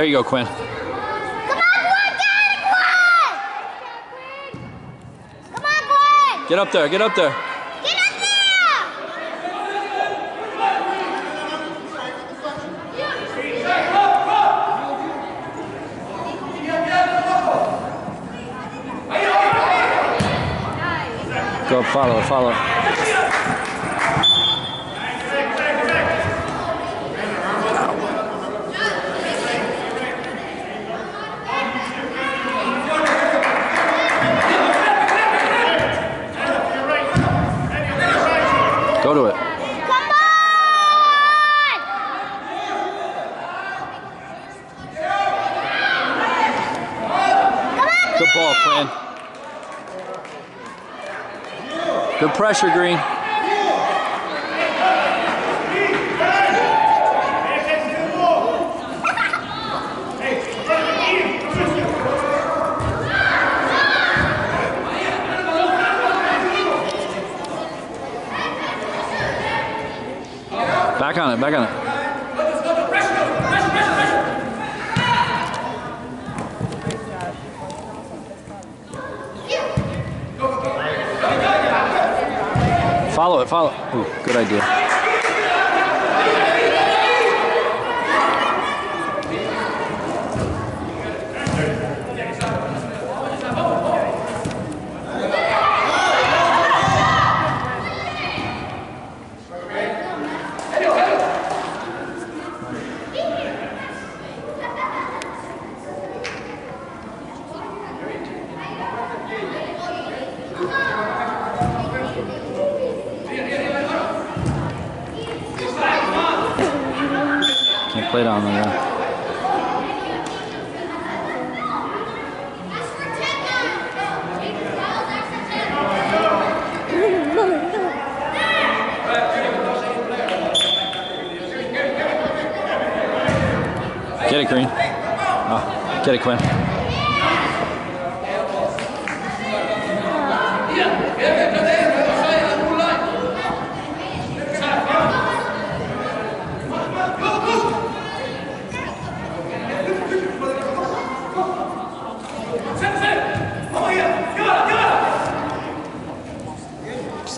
There you go, Quinn. Come on, Gwen, get it, Gwen! Come on, Gwen! Get up there, get up there. Get up there! Go, follow, follow. Go to it. Come on! Come on, Good ball, Quinn. Good pressure, Green. Back on it, back on it. Follow it, follow. Ooh, good idea. Can't play down there. Get it, Green. Oh, ah, get it, Quinn.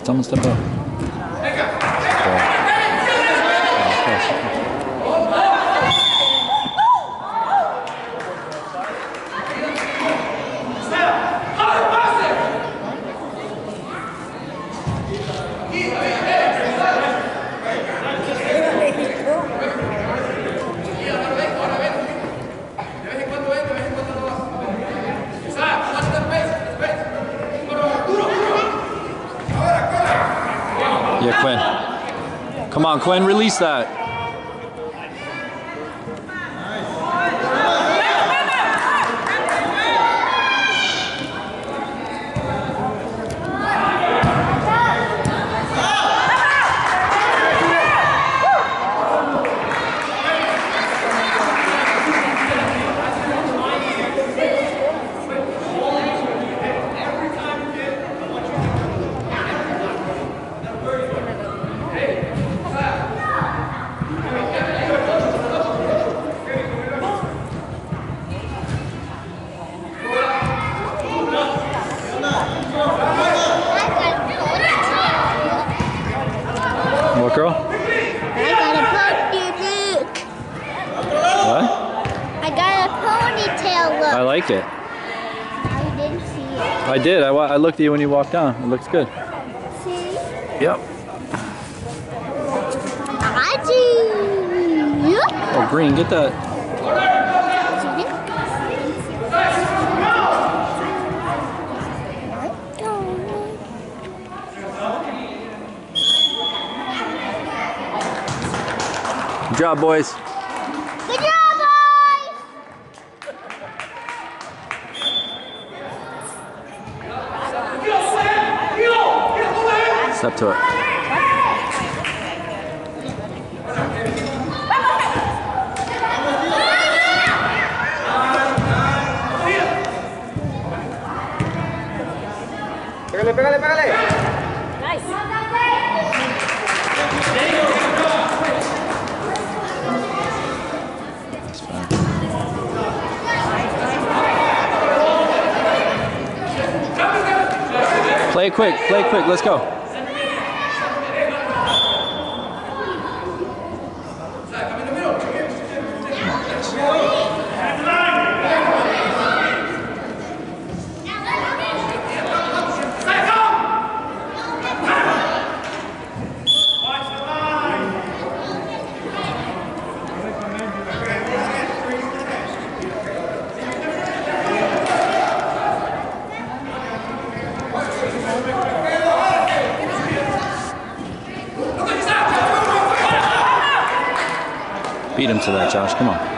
Him step up. Quinn. Release that. What, girl? I got a ponytail look. What? I got a ponytail look. I like it. I didn't see it. I did. I, I looked at you when you walked down. It looks good. Yep. See. Yep. Oh, Green, get that. Good job, boys. Step to it. Nice. Play quick, play quick, let's go. Beat him to that, Josh. Come on.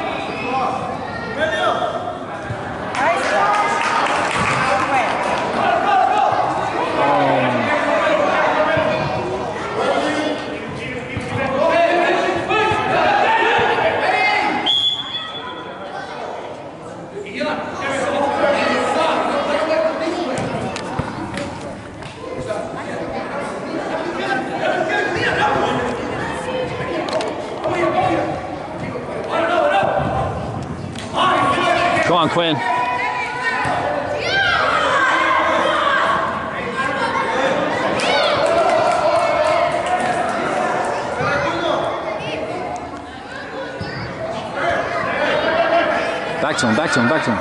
Back to him, back to him, back to him.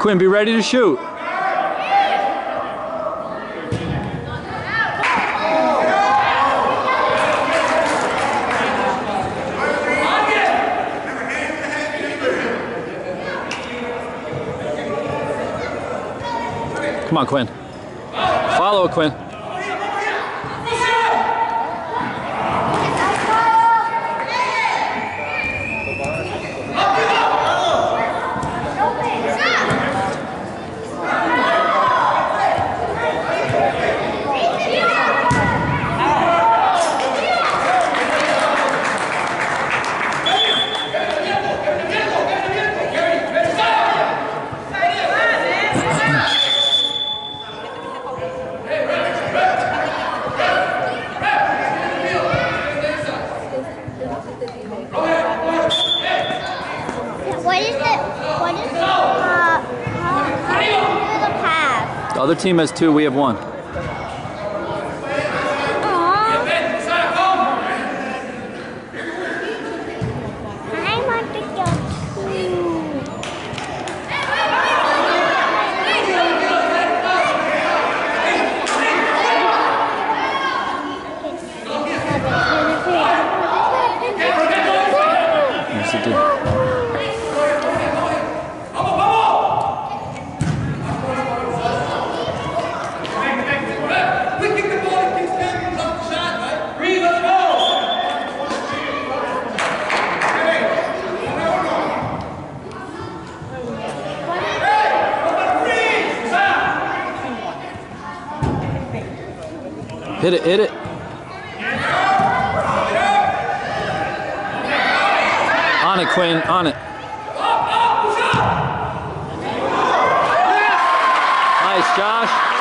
Quinn, be ready to shoot. Come on, Quinn. Follow Quinn. What is it? What is it? Uh, the pass? The other team has two, we have one. Aw. I want to go too. Did. Hit it, hit it. It, Quinn, on it. Nice, Josh.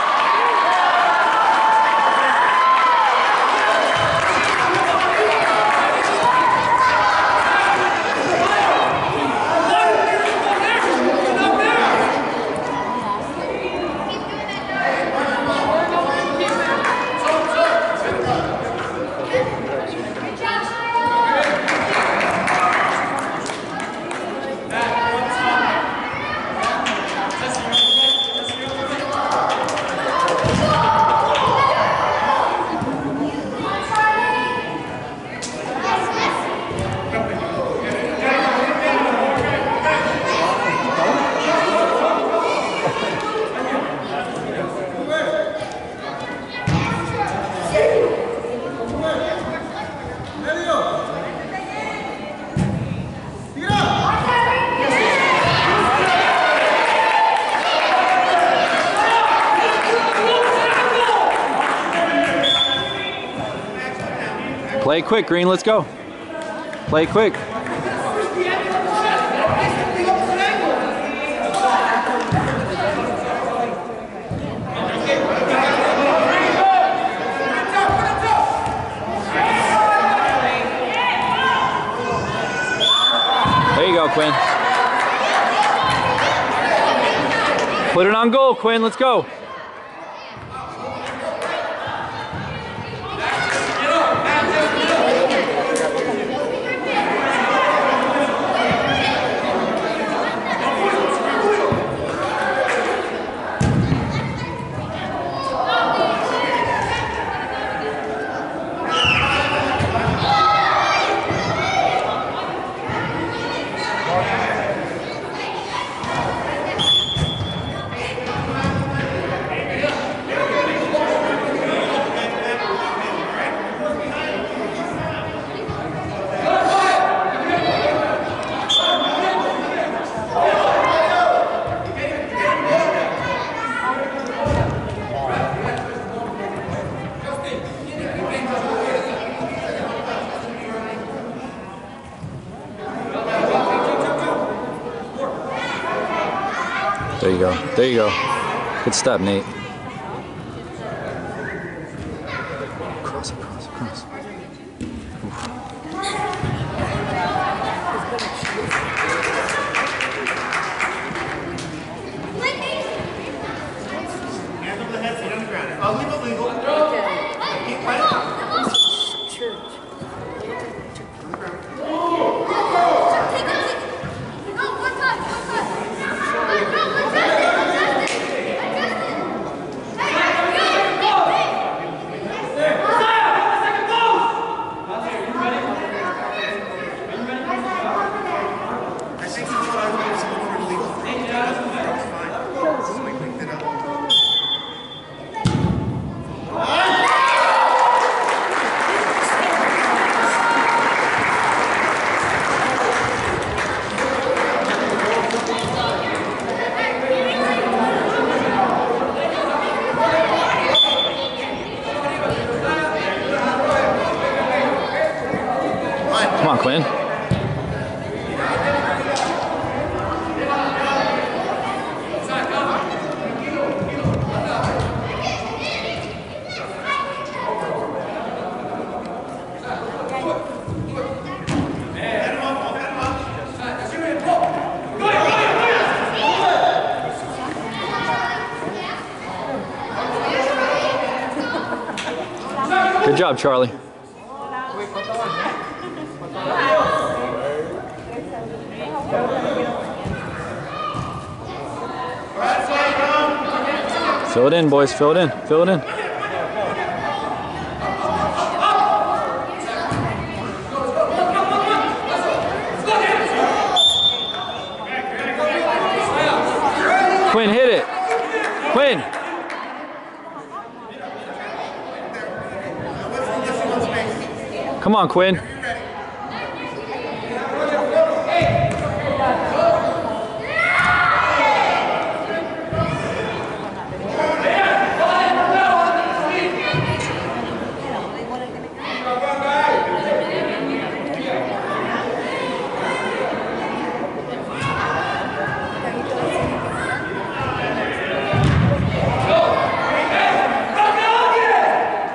Play quick, Green. Let's go. Play quick. There you go, Quinn. Put it on goal, Quinn. Let's go. There you go. Good step, Nate. Cross, cross, cross. Come on, Quinn. Good job, Charlie. Fill it in, boys. Fill it in. Fill it in. Quinn, hit it. Quinn. Come on, Quinn.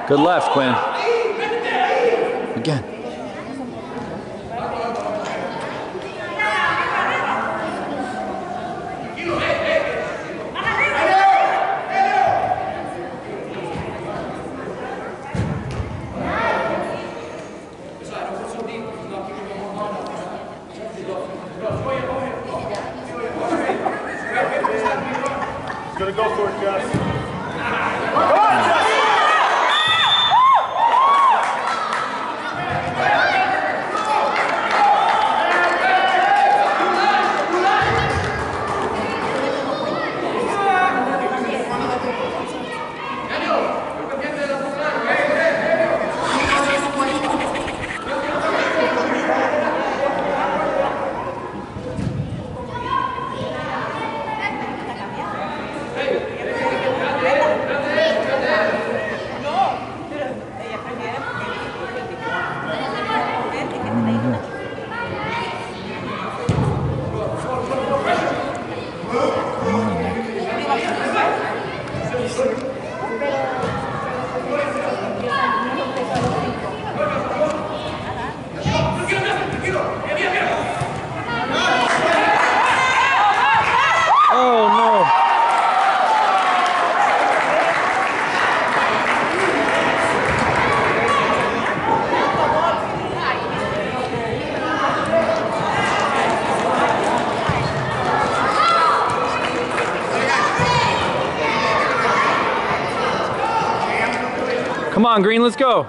Good left, Quinn. Again. Gonna go for it, Jess. Hey, Come on, Green, let's go.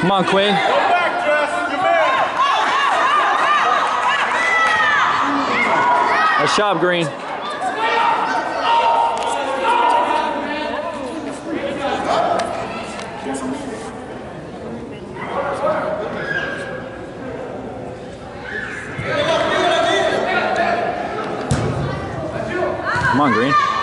Come on, Quinn. Go back, Jess. Your man. Nice job, Green. Come on, Green.